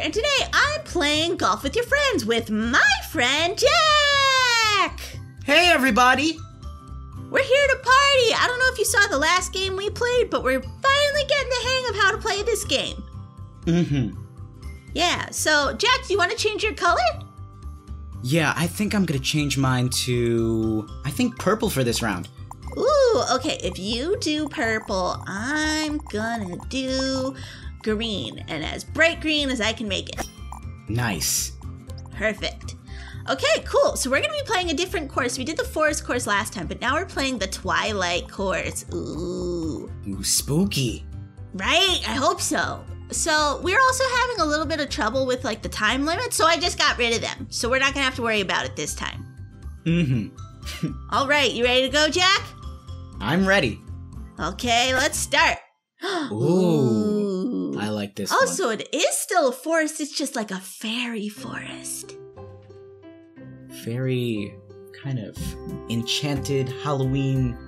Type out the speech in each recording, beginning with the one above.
and today I'm playing golf with your friends with my friend Jack. Hey, everybody! We're here to party. I don't know if you saw the last game we played, but we're finally getting the hang of how to play this game. Mm-hmm. Yeah, so Jack, do you want to change your color? Yeah, I think I'm gonna change mine to... I think purple for this round. Ooh, okay, if you do purple, I'm gonna do green, and as bright green as I can make it. Nice. Perfect. Okay, cool. So we're gonna be playing a different course. We did the forest course last time, but now we're playing the twilight course. Ooh. Ooh, spooky. Right? I hope so. So we're also having a little bit of trouble with like the time limit, so I just got rid of them. So we're not gonna have to worry about it this time. Mm-hmm. All right, you ready to go, Jack? I'm ready. Okay, let's start. Ooh. Like this Oh, one. so it is still a forest. It's just like a fairy forest. Very kind of enchanted Halloween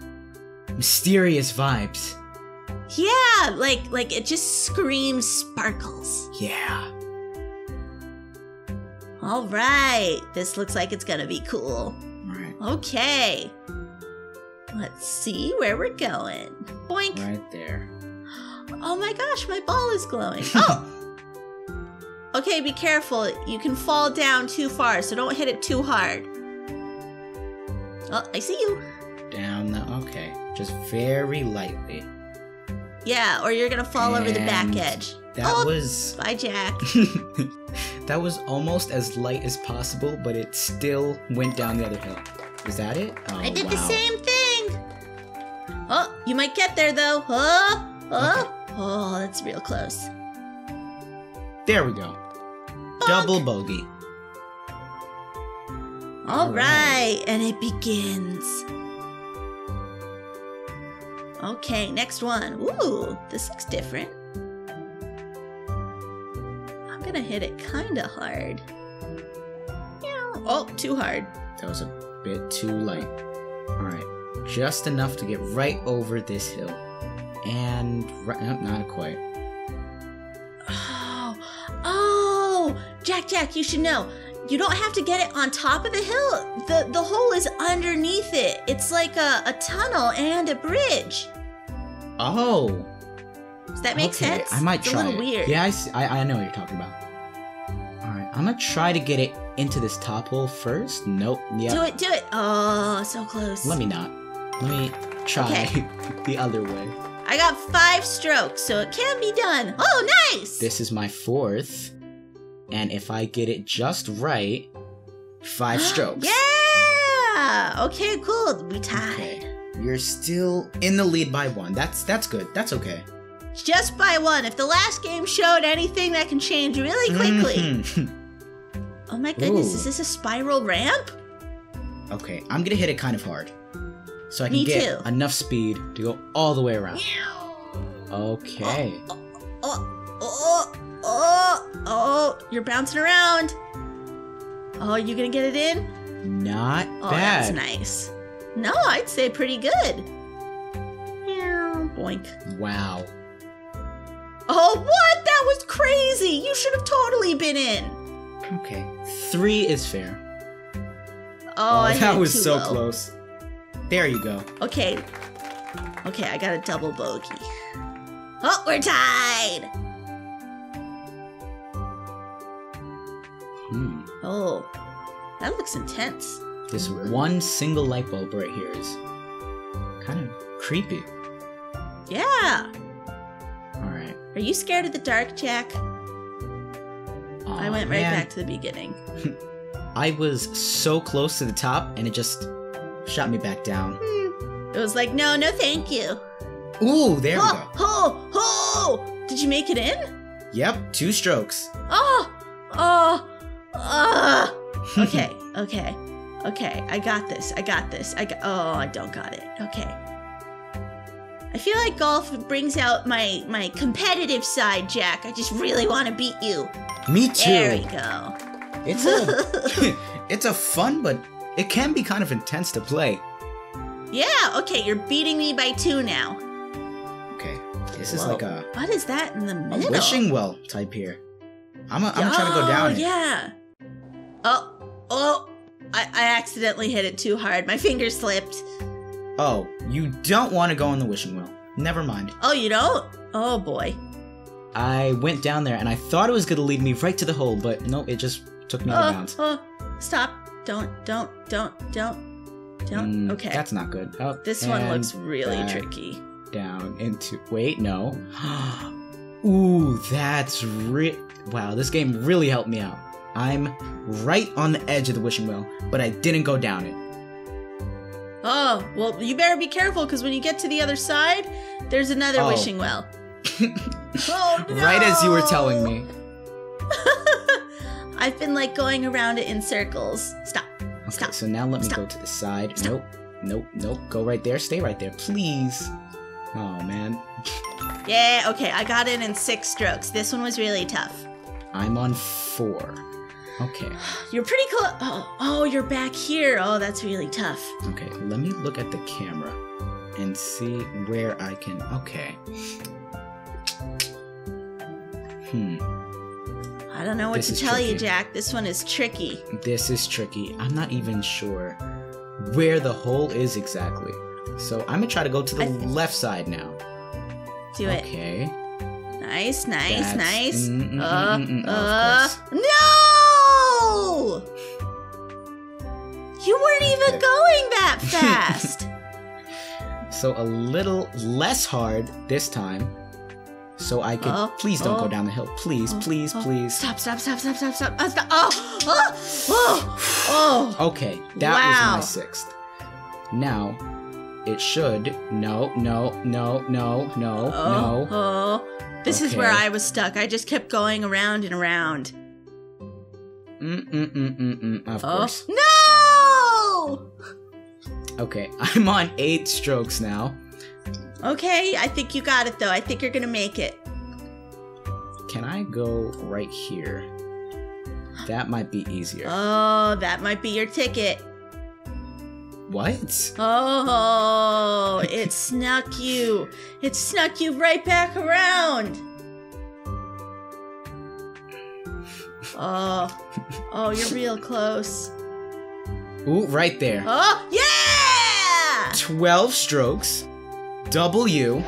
mysterious vibes. Yeah, like like it just screams sparkles. Yeah. All right, this looks like it's gonna be cool. Right. Okay, let's see where we're going. Boink! Right there. Oh my gosh, my ball is glowing. Oh. Okay, be careful. You can fall down too far, so don't hit it too hard. Oh, I see you. Down the... Okay. Just very lightly. Yeah, or you're gonna fall over the back edge. That Oh. was... Bye, Jack. that was almost as light as possible, but it still went down the other hill. Is that it? Oh, I did wow. the same thing. Oh, you might get there though. Oh, oh, oh, that's real close. There we go. Double bogey. All All right, right. and it begins. Okay, next one. Ooh, this looks different. I'm gonna hit it kinda hard. Oh, too hard. That was a bit too light. Alright. Just enough to get right over this hill. And... No, not quite. Oh, oh, Jack, Jack, you should know. You don't have to get it on top of the hill. The the hole is underneath it. It's like a, a tunnel and a bridge. Oh! Does that make okay, sense? I might it's try a little it. weird. Yeah, I, see, I, I know what you're talking about. Alright, I'm gonna try to get it into this top hole first. Nope. Yep. Do it, do it. Oh, so close. Let me not. Let me try Okay. the other way. I got five strokes, so it can be done. Oh, nice. This is my fourth. And if I get it just right, five strokes. Yeah. Okay, cool. We tied. Okay. You're still in the lead by one. That's that's good. That's okay. Just by one. If the last game showed anything that can change really quickly. Mhm. Oh my goodness, Ooh. is this a spiral ramp? okay, I'm gonna hit it kind of hard. So I can Me get too. enough speed to go all the way around. Okay. Oh, oh, oh, oh, oh, you're bouncing around. Oh, you gonna get it in? Not Oh, bad. that's nice. No, I'd say pretty good. Boink. Wow. Oh, what? That was crazy. You should have totally been in. Okay. Three is fair. Oh, I that was so low. close. There you go. Okay. Okay, I got a double bogey. Oh, we're tied. Hmm. Oh, that looks intense. This one single light bulb right here is kind of creepy. Yeah. All right. Are you scared of the dark, Jack? I went right back to the beginning. I was so close to the top, and it just shot me back down. Hmm. It was like, no, no, thank you. Ooh, there we oh, go. oh, oh! Did you make it in? Yep, two strokes. Oh, oh, oh. Okay, okay, okay. I got this. I got this. I got. Oh, I don't got it. Okay. I feel like golf brings out my my competitive side, Jack. I just really want to beat you. Me too. There we go. It's a it's a fun, but it can be kind of intense to play. Yeah. Okay, you're beating me by two now. Okay, this is like a, What is that in the a middle? wishing well type here. I'm gonna try to go down Oh, it. yeah. Oh, oh. I, I accidentally hit it too hard. My finger slipped. Oh, you don't want to go in the wishing well. Never mind. Oh, you don't? Oh, boy. I went down there and I thought it was gonna lead me right to the hole, but no, it just took me Oh, bounds. oh. Stop. Don't, don't, don't, don't, don't. Mm, okay. That's not good. Oh, this one looks really tricky. Down into. Wait, no. Ooh, that's re. Wow, this game really helped me out. I'm right on the edge of the wishing well, but I didn't go down it. Oh, well, you better be careful because when you get to the other side, there's another Oh. wishing well. oh, Right as you were telling me. I've been like going around it in circles. Stop. Okay, Stop. so now let me Stop. go to the side. Stop. Nope, nope, nope. Go right there. Stay right there, please. Oh man, Yeah, okay, I got it in six strokes. This one was really tough. I'm on four. Okay, You're pretty close. Oh, oh, you're back here. Oh, that's really tough. okay. Let me look at the camera and see where I can. Okay. Hmm. I don't know what This to tell you. Jack. This one is tricky. This is tricky. I'm not even sure where the hole is exactly. So I'm gonna try to go to the I thi- left side now. Do it. Okay. Nice, nice, That's- nice. mm, mm, uh, mm, mm, mm, uh, no! You weren't even Okay. going that fast. So a little less hard this time. So I can. Oh, please don't oh, go down the hill. Please, oh, please, oh, please. Stop, stop, stop, stop, stop, stop. Uh, stop. Oh, oh, oh, oh. Okay, that Wow. was my sixth. Now, it should. No, no, no, no, no, Oh, no. oh. This is where I was stuck. I just kept going around and around. Mm, mm, mm, mm, mm, of Oh. course. No! Okay, I'm on eight strokes now. Okay, I think you got it though. I think you're gonna make it. Can I go right here? That might be easier. Oh, that might be your ticket. what? Oh, it snuck you. It snuck you right back around. Oh, oh, you're real close. Ooh, right there. Oh, yeah! 12 strokes. W.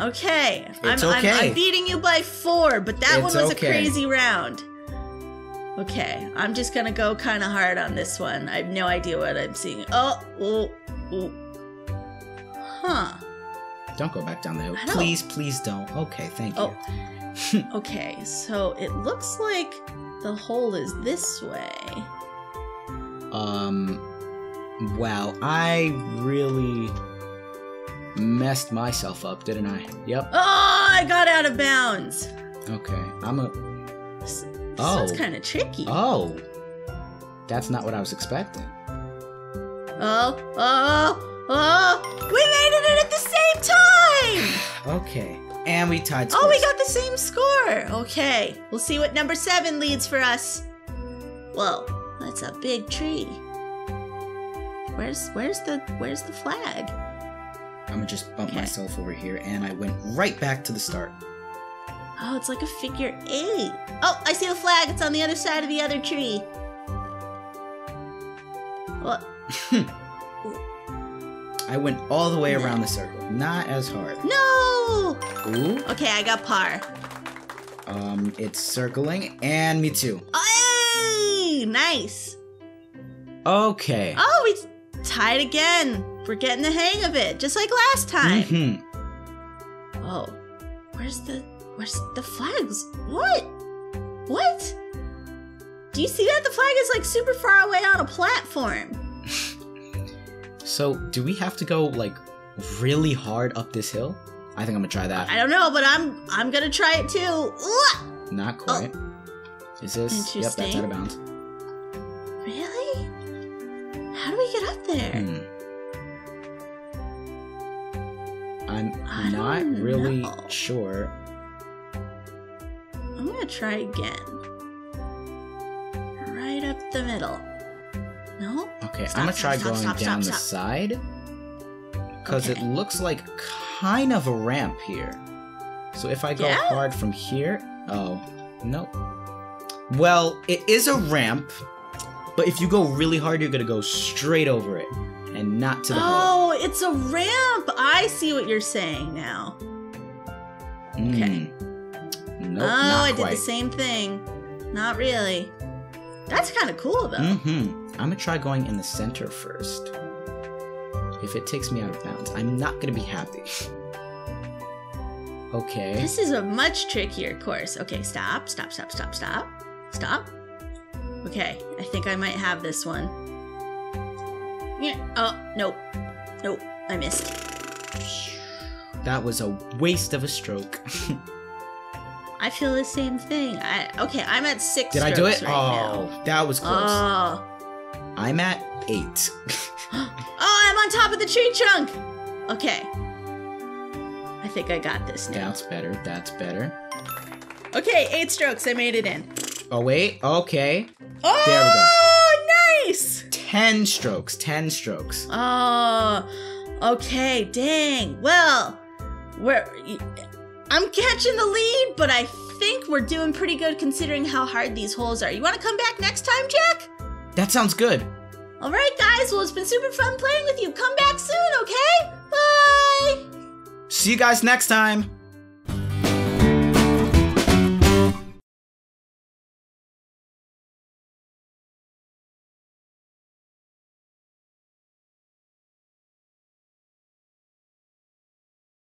Okay, It's I'm, I'm. I'm beating you by four, but that It's one was okay. a crazy round. Okay, I'm just gonna go kind of hard on this one. I have no idea what I'm seeing. Oh, oh, oh. Huh. Don't go back down the hill. Please, please don't. Okay, thank you. Oh. Okay, so it looks like the hole is this way. Um, wow, I really messed myself up, didn't I? Yep. Oh, I got out of bounds. Okay, I'm a. This, this Oh. one's kind of tricky. Oh, that's not what I was expecting. Oh, oh, oh! We made it at the same time! Okay, and we tied. Oh, we got the same score. Okay, we'll see what number seven leads for us. Whoa, that's a big tree. Where's where's the where's the flag? I'm gonna just bump Okay. myself over here, and I went right back to the start. Oh, it's like a figure eight. Oh, I see the flag. It's on the other side of the other tree. What? I went all the way around the circle. Not as hard. No! Ooh, Okay, I got par. um, it's circling, and me too. Hey! Nice. Okay. Oh, we tied again. We're getting the hang of it, just like last time. Mhm. Oh, where's the where's the flags? What? What? Do you see that? The flag is like super far away on a platform. So, do we have to go like really hard up this hill? I think I'm gonna try that. I don't know, but I'm I'm gonna try it too. Not quite. Is this? Yep, that's out of bounds. Really? How do we get up there? Hmm. I'm I not really know. sure. I'm gonna try again. Right up the middle. No? Okay, Stop, I'm gonna stop, try stop, going down the side because it looks like kind of a ramp here. So if I go Yeah? hard from here, oh, Nope. Well, it is a ramp, but if you go really hard, you're gonna go straight over it and not to the hole. Oh, it's a ramp. I see what you're saying now. okay. Mm. Nope, oh, I did the same thing. Not really. That's kind of cool though. Mm-hmm. I'm gonna try going in the center first. If it takes me out of bounds, I'm not gonna be happy. okay. This is a much trickier course. Okay, stop, stop, stop, stop, stop, stop. Okay, I think I might have this one. Yeah. Oh, nope. Nope, I missed. That was a waste of a stroke. I feel the same thing. I okay, I'm at six. Did I do it? Right oh, now. that was close. Oh. I'm at eight. Oh, I'm on top of the tree trunk. Okay. I think I got this now. that's better. That's better. Okay, eight strokes. I made it in. Oh wait. Okay. Oh, there we oh, nice. Ten strokes. Ten strokes. Oh, okay. Dang. Well, we're. I'm catching the lead, but I think we're doing pretty good considering how hard these holes are. You want to come back next time, Jack? That sounds good. All right, guys. Well, it's been super fun playing with you. Come back soon, okay? Bye. See you guys next time.